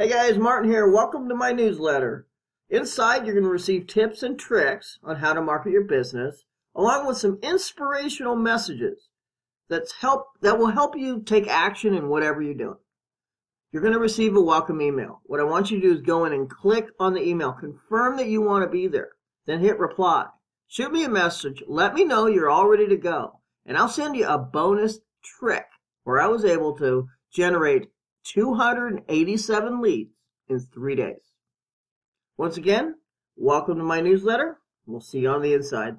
Hey guys, Martin here. Welcome to my newsletter. Inside, you're going to receive tips and tricks on how to market your business, along with some inspirational messages that's help that will help you take action in whatever you're doing. You're going to receive a welcome email. What I want you to do is go in and click on the email, confirm that you want to be there, then hit reply. Shoot me a message, let me know you're all ready to go, and I'll send you a bonus trick where I was able to generate 287 leads in three days. Once again, welcome to my newsletter. We'll see you on the inside.